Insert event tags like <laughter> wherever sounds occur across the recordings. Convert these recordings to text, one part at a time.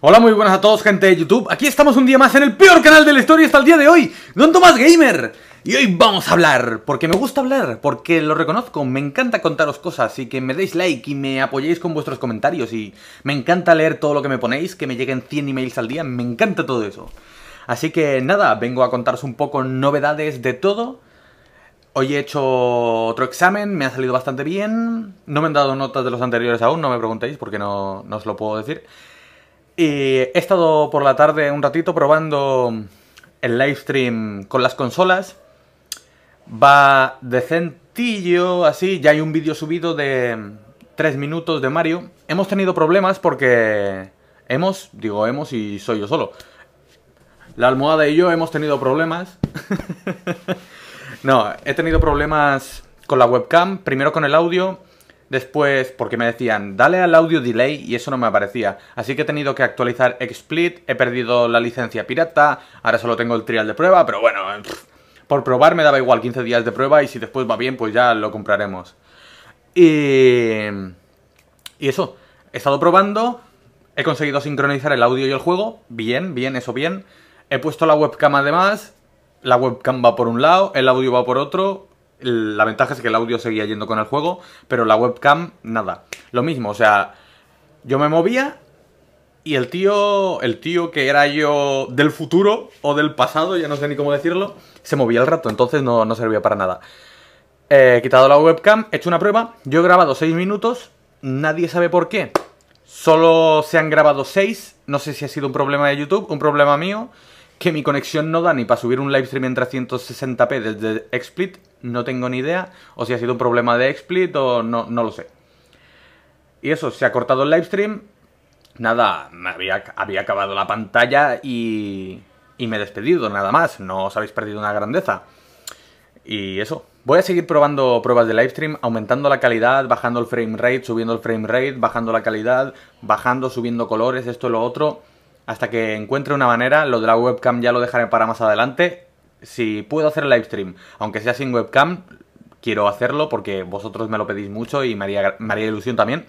Hola, muy buenas a todos, gente de YouTube. Aquí estamos un día más en el peor canal de la historia hasta el día de hoy, Don Tomás Gamer. Y hoy vamos a hablar, porque me gusta hablar, porque lo reconozco, me encanta contaros cosas y que me deis like y me apoyéis con vuestros comentarios y me encanta leer todo lo que me ponéis, que me lleguen 100 emails al día, me encanta todo eso. Así que nada, vengo a contaros un poco novedades de todo. Hoy he hecho otro examen, me ha salido bastante bien. No me han dado notas de los anteriores aún, no me preguntéis porque no, no os lo puedo decir. Y he estado por la tarde un ratito probando el livestream con las consolas. Va decentillo, así. Ya hay un vídeo subido de 3 minutos de Mario. Hemos tenido problemas porque... Hemos, digo hemos y soy yo solo. La almohada y yo hemos tenido problemas. <laughs> no, he tenido problemas con la webcam. Primero con el audio. Después, porque me decían, dale al audio delay y eso no me aparecía. Así que he tenido que actualizar XSplit, he perdido la licencia pirata, ahora solo tengo el trial de prueba, pero bueno, por probar me daba igual 15 días de prueba y si después va bien, pues ya lo compraremos. Y... Y eso, he estado probando, he conseguido sincronizar el audio y el juego, bien, bien, eso bien. He puesto la webcam además, la webcam va por un lado, el audio va por otro, la ventaja es que el audio seguía yendo con el juego, pero la webcam, nada. Lo mismo, o sea, yo me movía y el tío, el tío que era yo del futuro o del pasado, ya no sé ni cómo decirlo, se movía el rato, entonces no, no servía para nada. He quitado la webcam, he hecho una prueba, yo he grabado 6 minutos, nadie sabe por qué. Solo se han grabado 6, no sé si ha sido un problema de YouTube, un problema mío, que mi conexión no da ni para subir un livestream en 360p desde XSplit, no tengo ni idea, o si ha sido un problema de XSplit o no, no lo sé. Y eso, se ha cortado el livestream, nada, me había, había acabado la pantalla y, y me he despedido, nada más, no os habéis perdido una grandeza. Y eso, voy a seguir probando pruebas de livestream, aumentando la calidad, bajando el frame rate, subiendo el frame rate, bajando la calidad, bajando, subiendo colores, esto lo otro, hasta que encuentre una manera, lo de la webcam ya lo dejaré para más adelante. Si puedo hacer el livestream, aunque sea sin webcam, quiero hacerlo porque vosotros me lo pedís mucho y me haría, me haría ilusión también.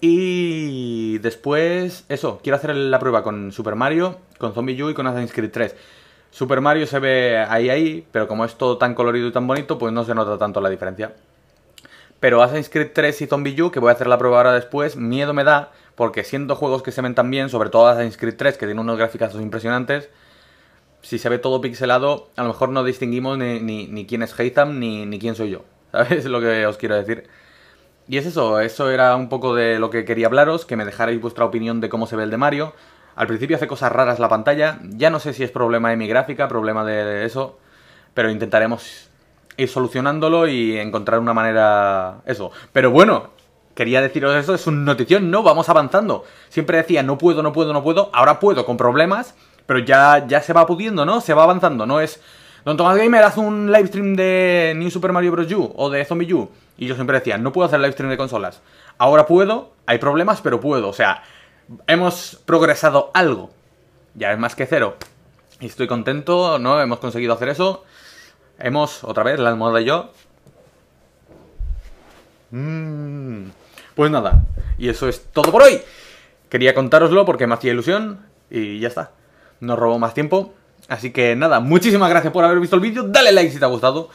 Y después, eso, quiero hacer la prueba con Super Mario, con Zombie U y con Assassin's Creed 3. Super Mario se ve ahí ahí, pero como es todo tan colorido y tan bonito, pues no se nota tanto la diferencia. Pero Assassin's Creed 3 y Zombie U, que voy a hacer la prueba ahora después, miedo me da, porque siendo juegos que se ven tan bien, sobre todo Assassin's Creed 3, que tiene unos gráficos impresionantes, si se ve todo pixelado, a lo mejor no distinguimos ni, ni, ni quién es Haytham ni, quién soy yo. <laughs> ¿Sabes lo que os quiero decir? Y es eso, eso era un poco de lo que quería hablaros, que me dejarais vuestra opinión de cómo se ve el de Mario. Al principio hace cosas raras la pantalla, ya no sé si es problema de mi gráfica, problema de eso, pero intentaremos ir solucionándolo y encontrar una manera... eso. Pero bueno, quería deciros eso, es una notición, no, vamos avanzando. Siempre decía, no puedo, no puedo, no puedo, ahora puedo con problemas, pero ya, ya se va pudiendo, ¿no? Se va avanzando, no es... Don Tomás Gamer, haz un livestream de New Super Mario Bros. U o de Zombie U. Y yo siempre decía, no puedo hacer livestream de consolas. Ahora puedo, hay problemas, pero puedo. O sea, hemos progresado algo. Ya es más que cero. Y estoy contento, ¿no? Hemos conseguido hacer eso. Hemos, otra vez, la almohada y yo. Mm. Pues nada, y eso es todo por hoy. Quería contároslo porque me hacía ilusión y ya está. No robo más tiempo. Así que nada, muchísimas gracias por haber visto el vídeo. Dale like si te ha gustado.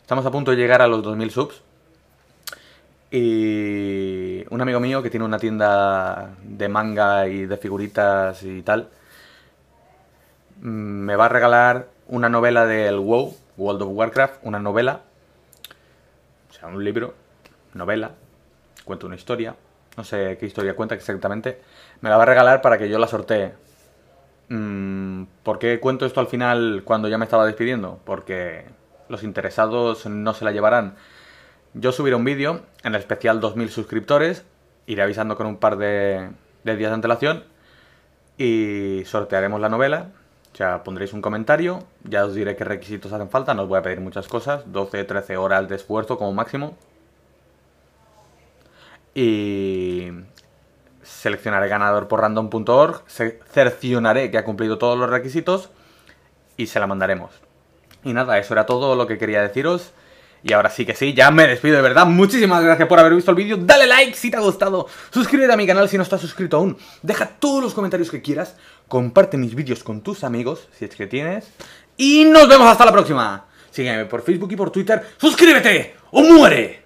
Estamos a punto de llegar a los 2000 subs. Y un amigo mío que tiene una tienda de manga y de figuritas y tal, me va a regalar una novela del WoW, World of Warcraft, una novela, o sea, un libro, novela, cuenta una historia, no sé qué historia cuenta exactamente, me la va a regalar para que yo la sortee. Mm, ¿Por qué cuento esto al final cuando ya me estaba despidiendo? Porque los interesados no se la llevarán. Yo subiré un vídeo en el especial 2000 suscriptores, iré avisando con un par de, de días de antelación y sortearemos la novela. O sea, pondréis un comentario, ya os diré qué requisitos hacen falta, no os voy a pedir muchas cosas, 12, 13 horas de esfuerzo como máximo. Y seleccionaré ganador por random.org, cercionaré que ha cumplido todos los requisitos y se la mandaremos. Y nada, eso era todo lo que quería deciros. Y ahora sí que sí, ya me despido de verdad. Muchísimas gracias por haber visto el vídeo. Dale like si te ha gustado. Suscríbete a mi canal si no estás suscrito aún. Deja todos los comentarios que quieras. Comparte mis vídeos con tus amigos, si es que tienes. Y nos vemos hasta la próxima. Sígueme por Facebook y por Twitter. ¡Suscríbete o muere!